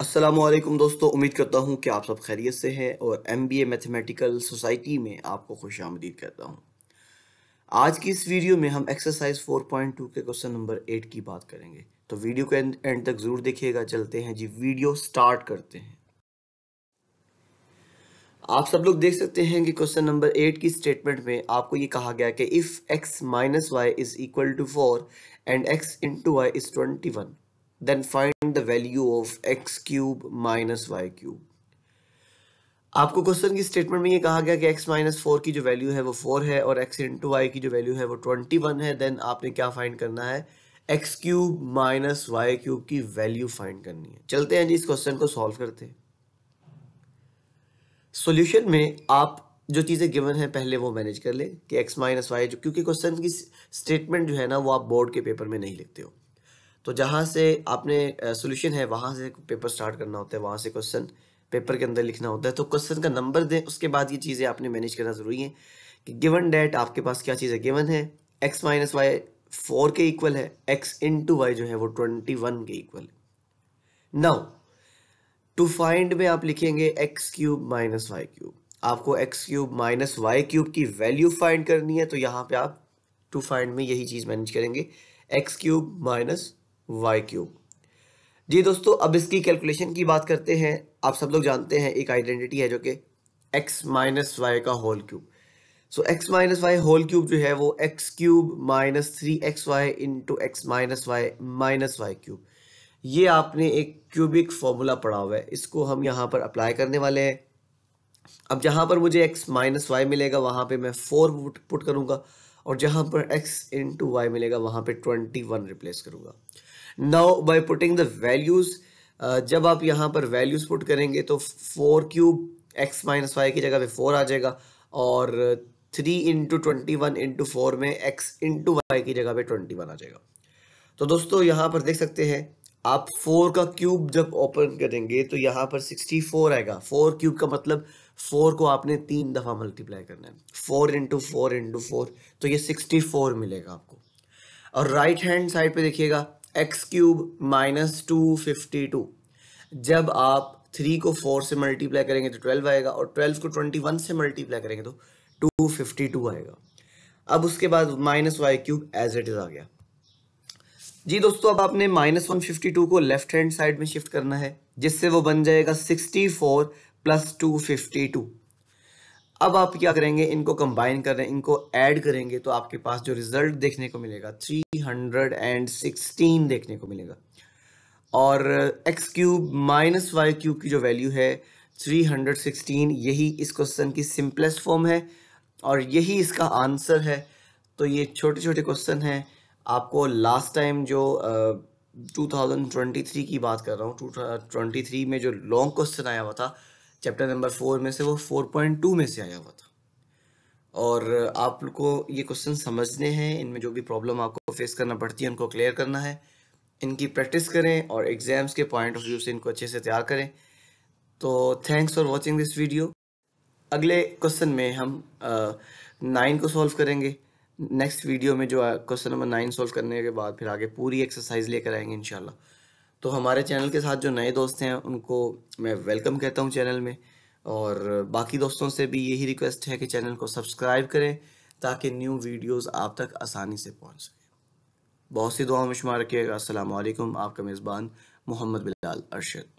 वालेकुम दोस्तों उम्मीद करता हूँ कि आप सब खैरियत से हैं और M B A mathematical society में आपको खुश आमदीद करता हूँ। आज की इस वीडियो में हम एक्सरसाइज 4.2 के क्वेश्चन नंबर 8 की बात करेंगे। तो वीडियो को एंड, एंड तक ज़रूर देखिएगा चलते हैं जी वीडियो स्टार्ट करते हैं। आप सब लोग देख सकते हैं कि क्वेश्चन नंबर एट की स्टेटमेंट में आपको ये कहा गया कि if x minus y is equal to four and x into y is twenty one then find the value of x cube minus y cube आपको क्वेश्चन की स्टेटमेंट में ये कहा गया कि x माइनस फोर की जो वैल्यू है वो फोर है और x इंटू वाई की जो वैल्यू है वो ट्वेंटी वन है देन आपने क्या फाइंड करना है? x cube minus y cube की वैल्यू फाइंड करनी है। चलते हैं जी, इस क्वेश्चन को सॉल्व करते सॉल्यूशन में आप जो चीज़ें गिवन है पहले वो मैनेज कर ले कि x माइनस वाई क्योंकि क्वेश्चन की स्टेटमेंट जो है ना वो आप बोर्ड के पेपर में नहीं लिखते हो। तो जहाँ से आपने सोल्यूशन है, वहाँ से पेपर स्टार्ट करना होता है, वहाँ से क्वेश्चन पेपर के अंदर लिखना होता है। तो क्वेश्चन का नंबर दें, उसके बाद ये चीज़ें आपने मैनेज करना ज़रूरी है कि गिवन डेट आपके पास क्या चीज़ है? गिवन है एक्स माइनस वाई फोर के इक्वल है एक्स इन टू वाई जो है वो ट्वेंटी वन के इक्वल है। नाउ टू फाइंड में आप लिखेंगे x cube minus y cube आपको x cube minus y cube की वैल्यू फाइंड करनी है तो यहाँ पे आप टू फाइंड में यही चीज़ मैनेज करेंगे। X cube minus y cube जी दोस्तों, अब इसकी कैलकुलेशन की बात करते हैं। आप सब लोग जानते हैं एक आइडेंटिटी है जो कि एक्स माइनस वाई का whole cube so x minus y whole cube जो है वो x cube minus three x y into x minus y minus y cube ये आपने एक क्यूबिक फॉर्मूला पढ़ा हुआ है। इसको हम यहाँ पर अप्लाई करने वाले हैं। अब जहाँ पर मुझे x माइनस वाई मिलेगा, वहाँ पे मैं फोर पुट करूँगा और जहाँ पर x इंटू वाई मिलेगा, वहाँ पे ट्वेंटी वन रिप्लेस करूँगा। Now by putting the values जब आप यहाँ पर वैल्यूज़ पुट करेंगे तो four cube x minus y की जगह पे फोर आ जाएगा और three into twenty one into four में एक्स इंटू वाई की जगह पे ट्वेंटी वन आ जाएगा। तो दोस्तों, यहाँ पर देख सकते हैं, आप फोर का क्यूब जब ओपन करेंगे तो यहाँ पर सिक्सटी फोर आएगा। फोर क्यूब का मतलब फोर को आपने तीन दफ़ा मल्टीप्लाई करना है। Four into four into four तो ये सिक्सटी फोर मिलेगा आपको। और राइट हैंड साइड पे देखिएगा x cube minus two fifty two जब आप थ्री को फोर से मल्टीप्लाई करेंगे तो ट्वेल्व आएगा और ट्वेल्व को ट्वेंटी वन से मल्टीप्लाई करेंगे तो टू फिफ्टी टू आएगा। अब उसके बाद minus y cube as it is आ गया। जी दोस्तों, अब आपने माइनस वन फिफ्टी टू को लेफ़्ट हैंड साइड में शिफ्ट करना है, जिससे वो बन जाएगा sixty four plus two fifty two अब आप क्या करेंगे, इनको कंबाइन कर रहे हैं, इनको ऐड करेंगे तो आपके पास जो रिज़ल्ट देखने को मिलेगा थ्री हंड्रेड एंड सिक्सटीन देखने को मिलेगा। और x cube minus y cube की जो वैल्यू है थ्री हंड्रेड सिक्सटीन यही इस क्वेश्चन की सिंपलेस्ट फॉर्म है। और यही इसका आंसर है। तो ये छोटे छोटे क्वेश्चन हैं। आपको लास्ट टाइम जो टू ट्वेंटी थ्री की बात कर रहा हूँ टू ट्वेंटी थ्री में जो लॉन्ग क्वेश्चन आया हुआ था चैप्टर नंबर फोर में से वो फोर पॉइंट टू में से आया हुआ था। और आप को ये क्वेश्चन समझने हैं, इनमें जो भी प्रॉब्लम आपको फेस करना पड़ती है, उनको क्लियर करना है। इनकी प्रैक्टिस करें और एग्ज़ाम्स के पॉइंट ऑफ़ व्यू से इनको अच्छे से तैयार करें। तो thanks for watching this video अगले क्वेश्चन में हम नाइन को सॉल्व करेंगे। नेक्स्ट वीडियो में जो क्वेश्चन नंबर नाइन सोल्व करने के बाद फिर आगे पूरी एक्सरसाइज लेकर आएँगे इनशाला तो हमारे चैनल के साथ जो नए दोस्त हैं, उनको मैं वेलकम कहता हूँ चैनल में। और बाकी दोस्तों से भी यही रिक्वेस्ट है कि चैनल को सब्सक्राइब करें, ताकि न्यू वीडियोस आप तक आसानी से पहुँच सकें। बहुत सी दुआओं में शुमार रखिएगा। असल आपका मेज़बान मोहम्मद बिलाल अरशद।